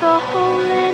the whole.